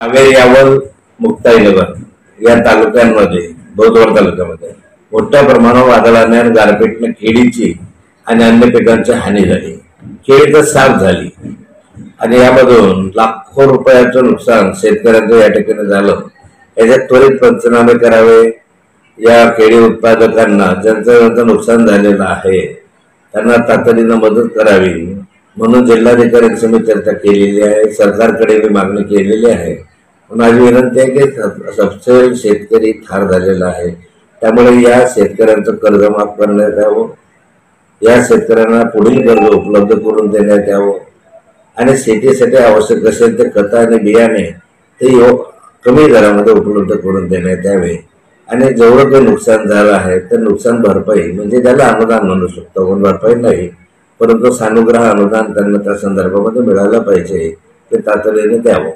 कावेरी यावल मुक्ताईनगर या तालुक्यांमध्ये बौद्धवाड तालुक्यामध्ये. मोठ्या प्रमाणावर वादळाने आणि गारपीटने केळीची आणि अन्य पिकांची हानी झाली. केळी तर साफ झाली. आणि यामधून लाखो रुपयाचं नुकसान शेतकऱ्यांचं या ठिकाणी झालं. याच्यात त्वरित पंचनामे करावे. या केळी उत्पादकांना ज्यांचं ज्यांचं नुकसान झालेलं आहे त्यांना तातडीनं मदत करावी. म्हणून जिल्हाधिकाऱ्यांशी मी चर्चा केलेली आहे. सरकारकडे मी मागणी केलेली आहे. माझी विनंती आहे की सब- सबसेल शेतकरी ठार झालेला आहे. त्यामुळे या शेतकऱ्यांचं कर्ज माफ करण्यात यावं. या शेतकऱ्यांना पुढील कर्ज उपलब्ध करून देण्यात यावं. आणि शेतीसाठी आवश्यक असेल ते खतं आणि बियाणे ते यो कमी दरामध्ये उपलब्ध करून देण्यात यावे. आणि जेवढं काही नुकसान झालं आहे तर नुकसान भरपाई म्हणजे त्याला अनुदान म्हणू शकतो. पण भरपाई नाही परंतु सानुग्रह अनुदान त्यांना त्या संदर्भामध्ये मिळालं पाहिजे ते तातडीने द्यावं.